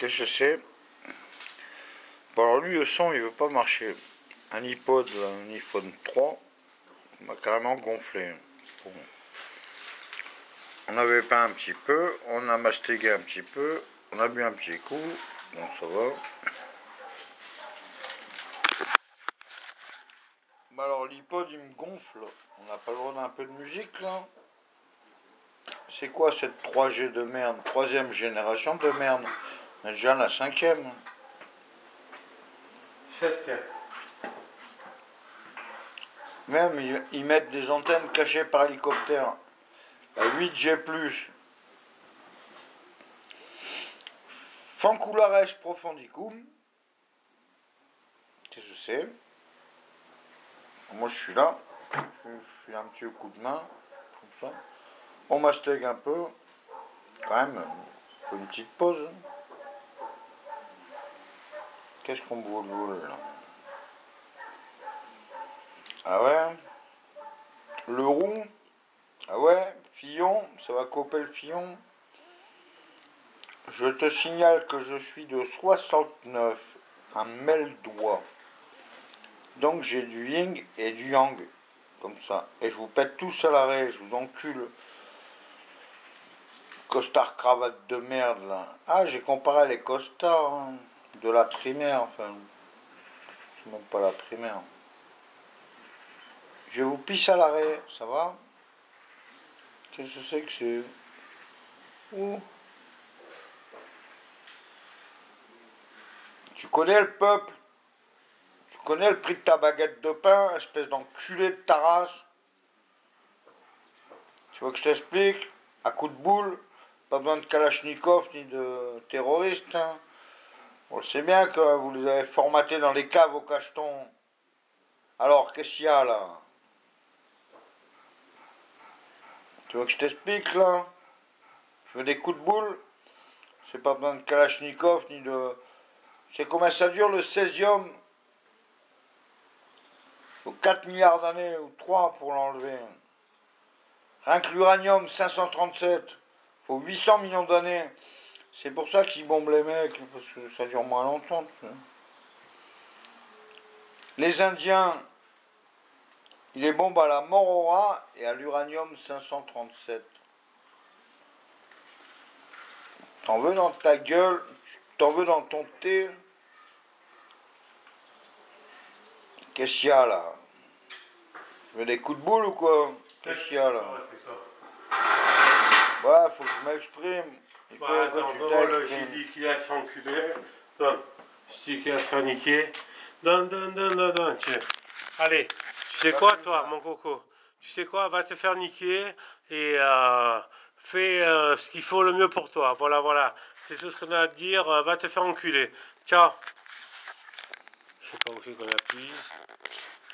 Qu'est-ce que c'est Bon alors lui le son il veut pas marcher. Un iPod, un iPhone 3 m'a carrément gonflé. On avait peint un petit peu, on a mastégué un petit peu, on a bu un petit coup, bon ça va. Mais alors l'iPod il me gonfle, on n'a pas le droit d'un peu de musique là. C'est quoi cette 3G de merde? Troisième génération de merde On est déjà la cinquième. Septième. Même ils, mettent des antennes cachées par hélicoptère. La 8G+. Fanculares profondicum. Qu'est-ce que c'est? Moi je suis là. Je fais un petit coup de main. Comme ça. On mastègue un peu. Quand même, faut une petite pause. Qu'est-ce qu'on là ah ouais Le roux Ah ouais Fillon Ça va couper le fillon Je te signale que je suis de 69, un mêle doigt. Donc j'ai du yin et du yang. Comme ça. Et je vous pète tous à l'arrêt, je vous encule. Costard cravate de merde là. Ah, j'ai comparé les costards hein, de la primaire, enfin. C'est même pas la primaire. Je vous pisse à l'arrêt, ça va? Qu'est-ce que c'est que c'est? Où? Tu connais le peuple? Tu connais le prix de ta baguette de pain, espèce d'enculé de ta race Tu veux que je t'explique? À coup de boule, pas besoin de Kalachnikov ni de terroristes. Hein. On sait bien que vous les avez formatés dans les caves au cacheton. Alors, qu'est-ce qu'il y a là? Tu veux que je t'explique là? Je veux des coups de boule? C'est pas besoin de Kalachnikov ni de. C'est combien ça dure le césium? Faut 4 milliards d'années ou 3 pour l'enlever. Rien que l'uranium 537, faut 800 millions d'années. C'est pour ça qu'ils bombent les mecs, parce que ça dure moins longtemps. Les Indiens, il est bon à la morora et à l'uranium 537. T'en veux dans ta gueule, t'en veux dans ton thé? Qu'est-ce qu'il y a là? Tu veux des coups de boule ou quoi? Qu'est-ce qu'il y a là? Ouais, faut que je m'exprime. Il faut que tu J'ai dit qu'il a s'enculer. Donne. Je dis qu'il a se niquer. Donne, donne, donne, donne, donne. Tiens. Allez. Tu sais quoi, toi, mon coco? Tu sais quoi Va te faire niquer et euh, fais euh, ce qu'il faut le mieux pour toi. Voilà, voilà. C'est tout ce qu'on a à te dire. Euh, va te faire enculer. Ciao. Je sais pas où c'est qu'on appuie.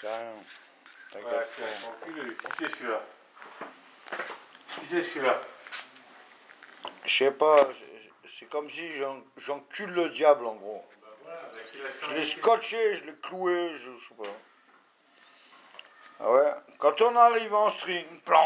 Voilà, Qui c'est celui-là? Qui c'est celui-là? Je sais pas. C'est comme si j'encule le diable, en gros. Je l'ai scotché, je l'ai cloué, je sais pas. Ah ouais? Quand on arrive en string, plan,